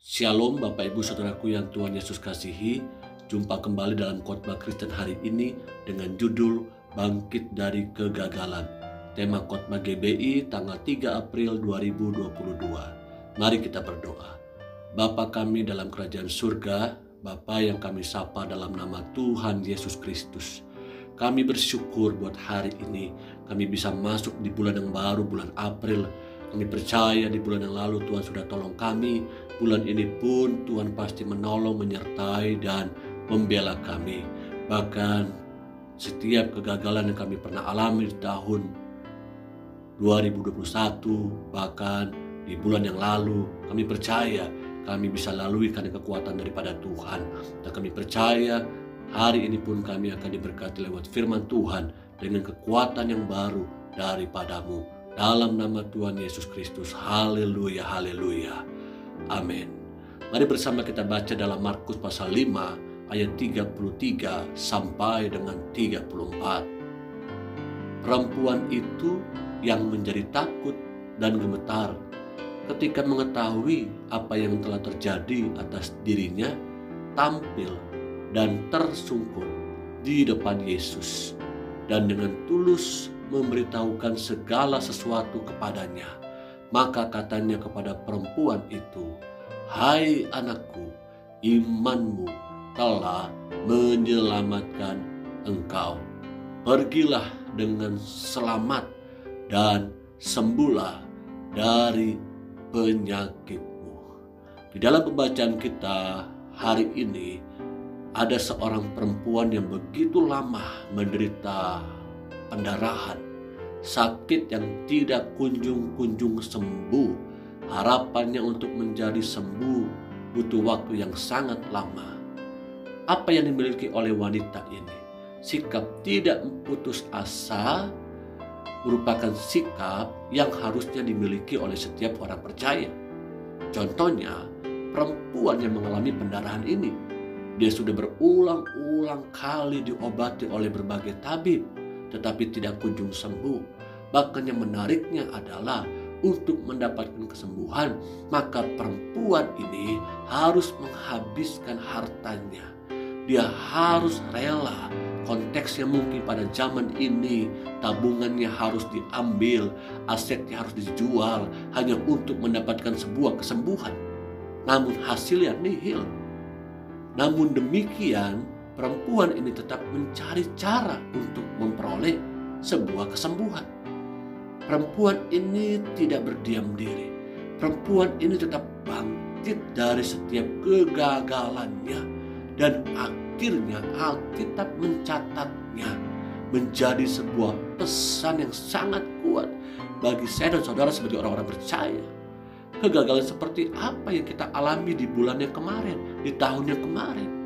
Shalom Bapak Ibu Saudaraku yang Tuhan Yesus kasihi Jumpa kembali dalam khotbah Kristen hari ini dengan judul Bangkit dari Kegagalan Tema khotbah GBI tanggal 3 April 2022 Mari kita berdoa Bapa kami dalam kerajaan surga Bapa yang kami sapa dalam nama Tuhan Yesus Kristus kami bersyukur buat hari ini kami bisa masuk di bulan yang baru, bulan April. Kami percaya di bulan yang lalu Tuhan sudah tolong kami. Bulan ini pun Tuhan pasti menolong, menyertai, dan membela kami. Bahkan setiap kegagalan yang kami pernah alami di tahun 2021, bahkan di bulan yang lalu, kami percaya kami bisa lalui karena kekuatan daripada Tuhan. Dan kami percaya Hari ini pun kami akan diberkati lewat firman Tuhan dengan kekuatan yang baru daripadamu. Dalam nama Tuhan Yesus Kristus. Haleluya, haleluya. Amin. Mari bersama kita baca dalam Markus pasal 5 ayat 33 sampai dengan 34. Perempuan itu yang menjadi takut dan gemetar ketika mengetahui apa yang telah terjadi atas dirinya tampil dan tersungkur di depan Yesus dan dengan tulus memberitahukan segala sesuatu kepadanya. Maka katanya kepada perempuan itu, "Hai anakku, imanmu telah menyelamatkan engkau. Pergilah dengan selamat dan sembuhlah dari penyakitmu." Di dalam pembacaan kita hari ini, ada seorang perempuan yang begitu lama menderita pendarahan, sakit yang tidak kunjung-kunjung sembuh. Harapannya untuk menjadi sembuh butuh waktu yang sangat lama. Apa yang dimiliki oleh wanita ini? Sikap tidak putus asa merupakan sikap yang harusnya dimiliki oleh setiap orang percaya. Contohnya, perempuan yang mengalami pendarahan ini dia sudah berulang-ulang kali diobati oleh berbagai tabib, tetapi tidak kunjung sembuh. Bahkan yang menariknya adalah untuk mendapatkan kesembuhan, maka perempuan ini harus menghabiskan hartanya. Dia harus rela. Konteksnya mungkin pada zaman ini tabungannya harus diambil, asetnya harus dijual hanya untuk mendapatkan sebuah kesembuhan. Namun hasilnya nihil namun demikian, perempuan ini tetap mencari cara untuk memperoleh sebuah kesembuhan. Perempuan ini tidak berdiam diri. Perempuan ini tetap bangkit dari setiap kegagalannya dan akhirnya Alkitab mencatatnya menjadi sebuah pesan yang sangat kuat bagi saya dan saudara sebagai orang-orang percaya kegagalan seperti apa yang kita alami di bulan yang kemarin, di tahun yang kemarin.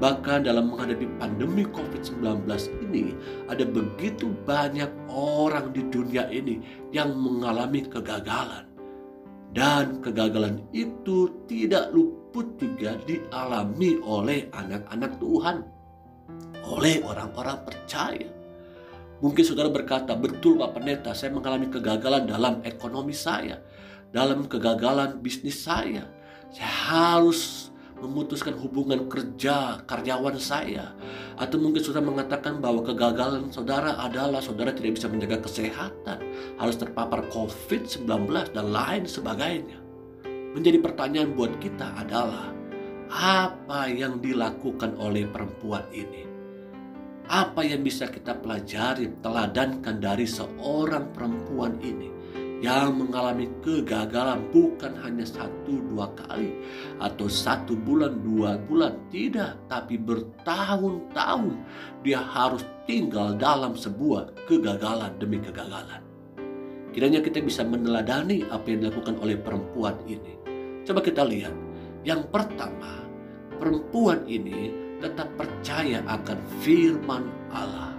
Bahkan dalam menghadapi pandemi COVID-19 ini, ada begitu banyak orang di dunia ini yang mengalami kegagalan. Dan kegagalan itu tidak luput juga dialami oleh anak-anak Tuhan. Oleh orang-orang percaya. Mungkin saudara berkata, betul Pak Pendeta, saya mengalami kegagalan dalam ekonomi saya dalam kegagalan bisnis saya. Saya harus memutuskan hubungan kerja karyawan saya. Atau mungkin sudah mengatakan bahwa kegagalan saudara adalah saudara tidak bisa menjaga kesehatan. Harus terpapar COVID-19 dan lain sebagainya. Menjadi pertanyaan buat kita adalah apa yang dilakukan oleh perempuan ini? Apa yang bisa kita pelajari, teladankan dari seorang perempuan ini? Yang mengalami kegagalan bukan hanya satu dua kali atau satu bulan dua bulan tidak tapi bertahun-tahun dia harus tinggal dalam sebuah kegagalan demi kegagalan. Kiranya kita bisa meneladani apa yang dilakukan oleh perempuan ini. Coba kita lihat. Yang pertama perempuan ini tetap percaya akan firman Allah.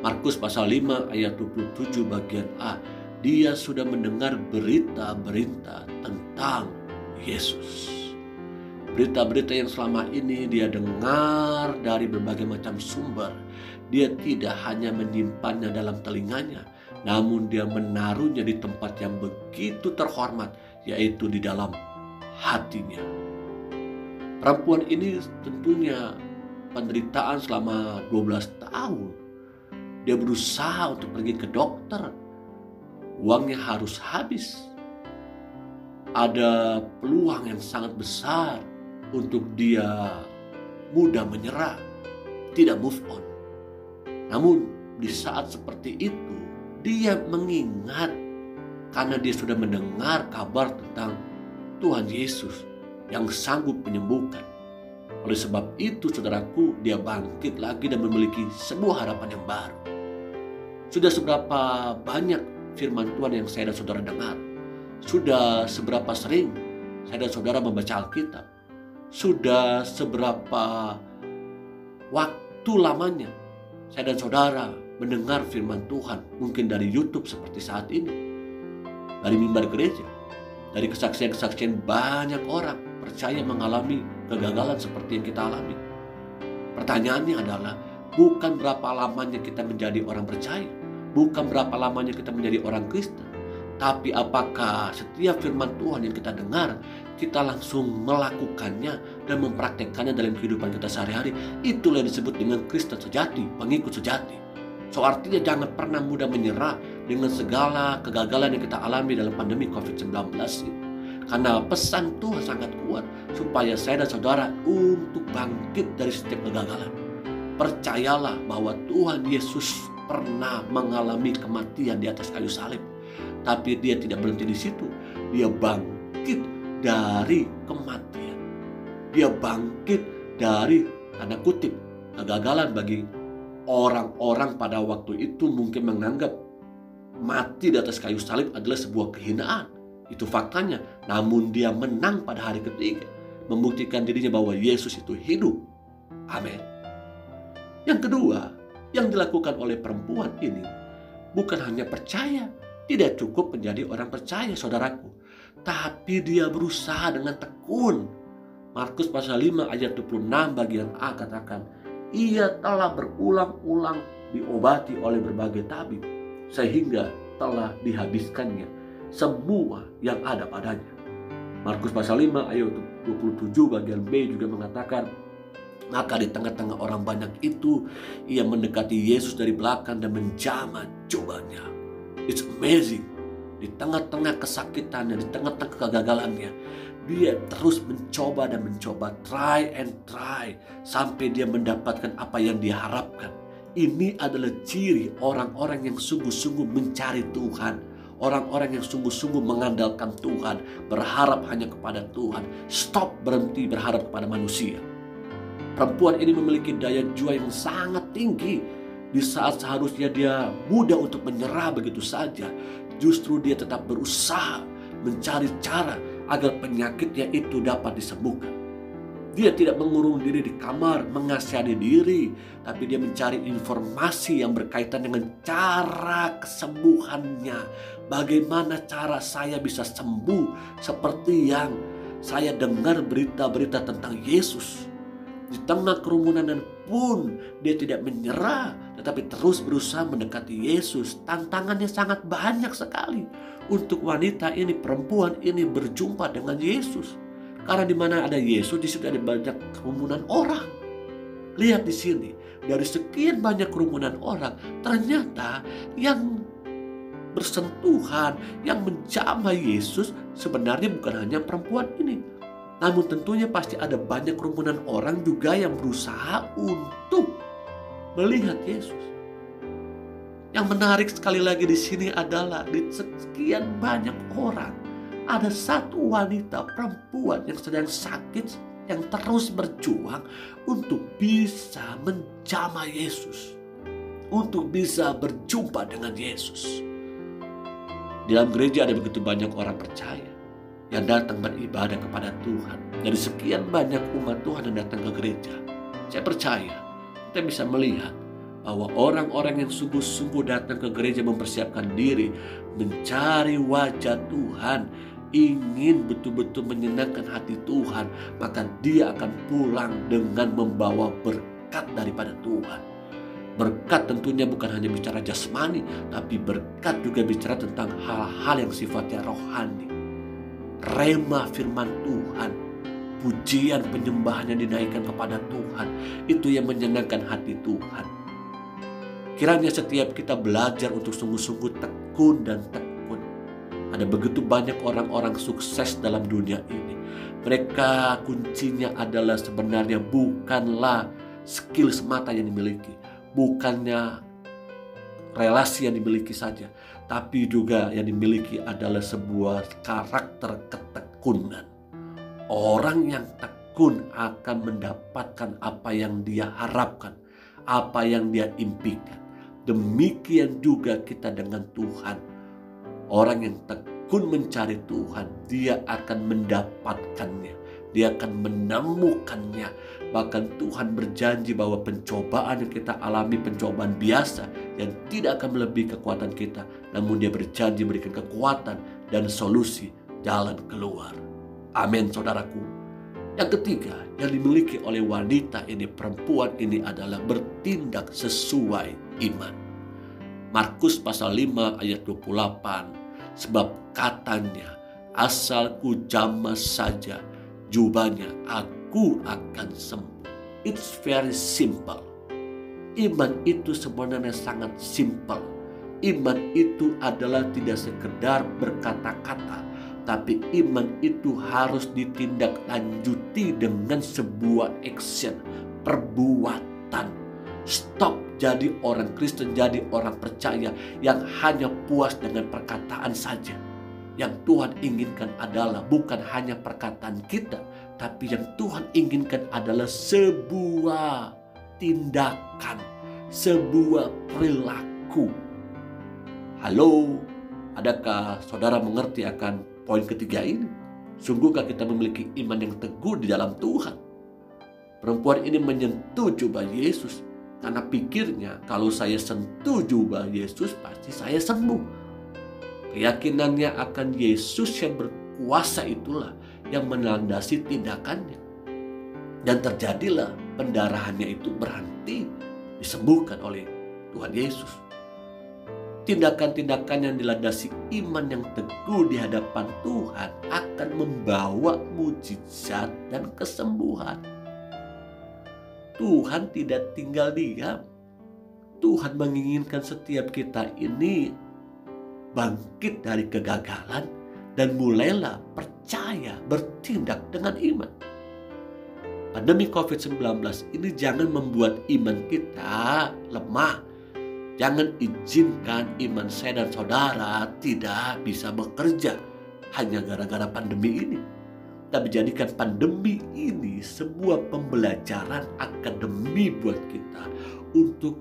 Markus pasal 5 ayat 27 bagian A dia sudah mendengar berita-berita tentang Yesus. Berita-berita yang selama ini dia dengar dari berbagai macam sumber. Dia tidak hanya menyimpannya dalam telinganya, namun dia menaruhnya di tempat yang begitu terhormat, yaitu di dalam hatinya. Perempuan ini tentunya penderitaan selama 12 tahun. Dia berusaha untuk pergi ke dokter. Uangnya harus habis. Ada peluang yang sangat besar untuk dia mudah menyerah, tidak move on. Namun di saat seperti itu, dia mengingat karena dia sudah mendengar kabar tentang Tuhan Yesus yang sanggup menyembuhkan. Oleh sebab itu, saudaraku, dia bangkit lagi dan memiliki sebuah harapan yang baru. Sudah seberapa banyak firman Tuhan yang saya dan saudara dengar? Sudah seberapa sering saya dan saudara membaca Alkitab? Sudah seberapa waktu lamanya saya dan saudara mendengar firman Tuhan? Mungkin dari YouTube seperti saat ini, dari mimbar gereja, dari kesaksian-kesaksian banyak orang percaya mengalami kegagalan seperti yang kita alami. Pertanyaannya adalah bukan berapa lamanya kita menjadi orang percaya, bukan berapa lamanya kita menjadi orang Kristen, tapi apakah setiap firman Tuhan yang kita dengar, kita langsung melakukannya dan mempraktekkannya dalam kehidupan kita sehari-hari. Itulah yang disebut dengan Kristen sejati, pengikut sejati. So artinya jangan pernah mudah menyerah dengan segala kegagalan yang kita alami dalam pandemi COVID-19 ini. Karena pesan Tuhan sangat kuat supaya saya dan saudara untuk bangkit dari setiap kegagalan. Percayalah bahwa Tuhan Yesus pernah mengalami kematian di atas kayu salib. Tapi dia tidak berhenti di situ. Dia bangkit dari kematian. Dia bangkit dari tanda kutip kegagalan bagi orang-orang pada waktu itu mungkin menganggap mati di atas kayu salib adalah sebuah kehinaan. Itu faktanya. Namun dia menang pada hari ketiga. Membuktikan dirinya bahwa Yesus itu hidup. Amin. Yang kedua, yang dilakukan oleh perempuan ini bukan hanya percaya, tidak cukup menjadi orang percaya, saudaraku, tapi dia berusaha dengan tekun. Markus pasal 5 ayat 26 bagian A katakan, ia telah berulang-ulang diobati oleh berbagai tabib sehingga telah dihabiskannya semua yang ada padanya. Markus pasal 5 ayat 27 bagian B juga mengatakan maka di tengah-tengah orang banyak itu ia mendekati Yesus dari belakang dan menjamah cobanya. It's amazing. Di tengah-tengah kesakitannya, di tengah-tengah kegagalannya, dia terus mencoba dan mencoba, try and try sampai dia mendapatkan apa yang dia harapkan. Ini adalah ciri orang-orang yang sungguh-sungguh mencari Tuhan Orang-orang yang sungguh-sungguh mengandalkan Tuhan, berharap hanya kepada Tuhan, stop berhenti berharap kepada manusia. Perempuan ini memiliki daya jual yang sangat tinggi. Di saat seharusnya dia mudah untuk menyerah begitu saja, justru dia tetap berusaha mencari cara agar penyakitnya itu dapat disembuhkan. Dia tidak mengurung diri di kamar, mengasihani diri, tapi dia mencari informasi yang berkaitan dengan cara kesembuhannya. Bagaimana cara saya bisa sembuh seperti yang saya dengar berita-berita tentang Yesus. Di tengah kerumunan dan pun dia tidak menyerah, tetapi terus berusaha mendekati Yesus. Tantangannya sangat banyak sekali untuk wanita ini, perempuan ini berjumpa dengan Yesus. Karena di mana ada Yesus, di situ ada banyak kerumunan orang. Lihat di sini, dari sekian banyak kerumunan orang, ternyata yang bersentuhan, yang menjamah Yesus sebenarnya bukan hanya perempuan ini. Namun tentunya pasti ada banyak kerumunan orang juga yang berusaha untuk melihat Yesus. Yang menarik sekali lagi di sini adalah di sekian banyak orang ada satu wanita perempuan yang sedang sakit yang terus berjuang untuk bisa menjamah Yesus. Untuk bisa berjumpa dengan Yesus. Dalam gereja ada begitu banyak orang percaya yang datang beribadah kepada Tuhan. Dari sekian banyak umat Tuhan yang datang ke gereja, saya percaya kita bisa melihat bahwa orang-orang yang sungguh-sungguh datang ke gereja mempersiapkan diri mencari wajah Tuhan ingin betul-betul menyenangkan hati Tuhan, maka dia akan pulang dengan membawa berkat daripada Tuhan. Berkat tentunya bukan hanya bicara jasmani, tapi berkat juga bicara tentang hal-hal yang sifatnya rohani. Rema firman Tuhan pujian penyembahan yang dinaikkan kepada Tuhan. Itu yang menyenangkan hati Tuhan. Kiranya setiap kita belajar untuk sungguh-sungguh tekun dan tekun. Ada begitu banyak orang-orang sukses dalam dunia ini. Mereka kuncinya adalah sebenarnya bukanlah skill semata yang dimiliki. Bukannya relasi yang dimiliki saja. Tapi juga yang dimiliki adalah sebuah karakter ketekunan. Orang yang tekun akan mendapatkan apa yang dia harapkan, apa yang dia impikan. Demikian juga kita dengan Tuhan. Orang yang tekun mencari Tuhan, dia akan mendapatkannya. Dia akan menemukannya. Bahkan Tuhan berjanji bahwa pencobaan yang kita alami pencobaan biasa yang tidak akan melebihi kekuatan kita. Namun dia berjanji memberikan kekuatan dan solusi jalan keluar. Amin saudaraku. Yang ketiga yang dimiliki oleh wanita ini, perempuan ini adalah bertindak sesuai iman. Markus pasal 5 ayat 28. Sebab katanya, asal ku jamah saja jubahnya, aku akan sembuh. It's very simple. Iman itu sebenarnya sangat simple. Iman itu adalah tidak sekedar berkata-kata, tapi iman itu harus ditindaklanjuti dengan sebuah action, perbuatan Stop jadi orang Kristen, jadi orang percaya yang hanya puas dengan perkataan saja. Yang Tuhan inginkan adalah bukan hanya perkataan kita, tapi yang Tuhan inginkan adalah sebuah tindakan, sebuah perilaku. Halo, adakah saudara mengerti akan poin ketiga ini? Sungguhkah kita memiliki iman yang teguh di dalam Tuhan? Perempuan ini menyentuh jubah Yesus karena pikirnya kalau saya sentuh jubah Yesus pasti saya sembuh. Keyakinannya akan Yesus yang berkuasa itulah yang melandasi tindakannya. Dan terjadilah pendarahannya itu berhenti disembuhkan oleh Tuhan Yesus. Tindakan-tindakan yang dilandasi iman yang teguh di hadapan Tuhan akan membawa mujizat dan kesembuhan. Tuhan tidak tinggal diam. Tuhan menginginkan setiap kita ini bangkit dari kegagalan dan mulailah percaya bertindak dengan iman. Pandemi COVID-19 ini jangan membuat iman kita lemah. Jangan izinkan iman saya dan saudara tidak bisa bekerja hanya gara-gara pandemi ini tapi jadikan pandemi ini sebuah pembelajaran akademi buat kita untuk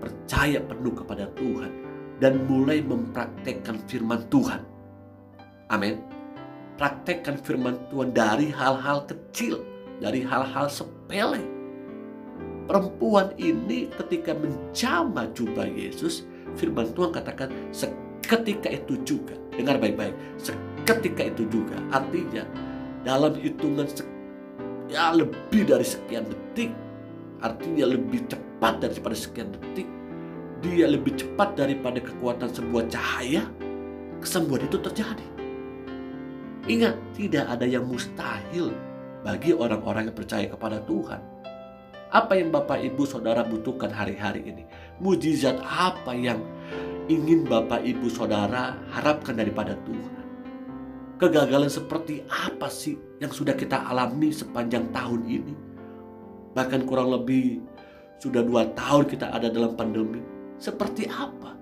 percaya penuh kepada Tuhan dan mulai mempraktekkan firman Tuhan. Amin. Praktekkan firman Tuhan dari hal-hal kecil, dari hal-hal sepele. Perempuan ini ketika menjamah jubah Yesus, firman Tuhan katakan seketika itu juga. Dengar baik-baik, seketika itu juga. Artinya dalam hitungan ya lebih dari sekian detik artinya lebih cepat daripada sekian detik dia lebih cepat daripada kekuatan sebuah cahaya kesembuhan itu terjadi ingat tidak ada yang mustahil bagi orang-orang yang percaya kepada Tuhan apa yang Bapak Ibu Saudara butuhkan hari-hari ini mujizat apa yang ingin Bapak Ibu Saudara harapkan daripada Tuhan Kegagalan seperti apa sih yang sudah kita alami sepanjang tahun ini? Bahkan kurang lebih sudah dua tahun kita ada dalam pandemi. Seperti apa?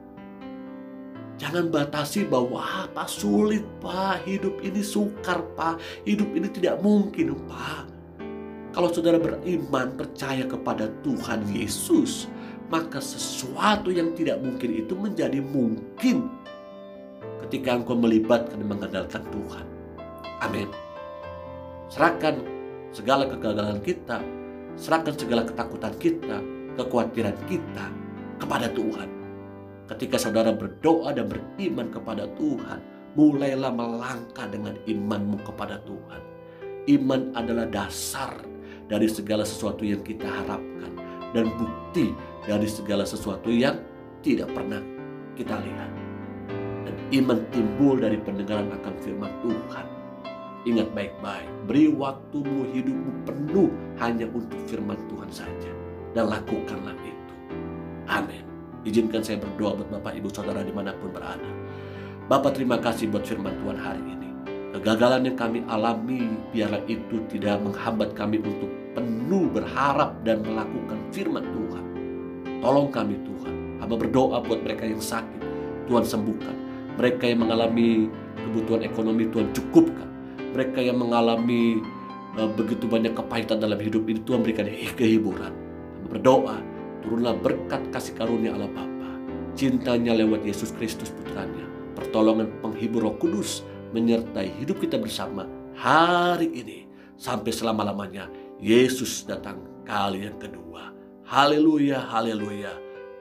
Jangan batasi bahwa apa sulit pak, hidup ini sukar pak, hidup ini tidak mungkin pak. Kalau saudara beriman percaya kepada Tuhan Yesus, maka sesuatu yang tidak mungkin itu menjadi mungkin ketika engkau melibatkan dan mengandalkan Tuhan. Amin. Serahkan segala kegagalan kita, serahkan segala ketakutan kita, kekhawatiran kita kepada Tuhan. Ketika saudara berdoa dan beriman kepada Tuhan, mulailah melangkah dengan imanmu kepada Tuhan. Iman adalah dasar dari segala sesuatu yang kita harapkan dan bukti dari segala sesuatu yang tidak pernah kita lihat. Iman timbul dari pendengaran akan firman Tuhan. Ingat baik-baik, beri waktumu hidupmu penuh hanya untuk firman Tuhan saja. Dan lakukanlah itu. Izinkan saya berdoa buat Bapak Ibu Saudara di mana pun berada. Bapak terima kasih buat firman Tuhan hari ini. Kegagalan yang kami alami biarlah itu tidak menghambat kami untuk penuh berharap dan melakukan firman Tuhan. Tolong kami Tuhan. Hamba berdoa buat mereka yang sakit. Tuhan sembuhkan. Mereka yang mengalami kebutuhan ekonomi Tuhan cukupkan mereka yang mengalami uh, begitu banyak kepahitan dalam hidup ini Tuhan berikan kehiburan berdoa turunlah berkat kasih karunia Allah Bapa. Cintanya lewat Yesus Kristus putranya. Pertolongan penghibur roh kudus menyertai hidup kita bersama hari ini sampai selama-lamanya. Yesus datang kali yang kedua. Haleluya haleluya.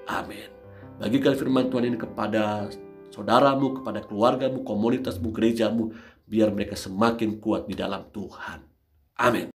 Amin. Bagikan firman Tuhan ini kepada saudaramu, kepada keluargamu, komunitasmu, gerejamu, biar mereka semakin kuat di dalam Tuhan. Amin.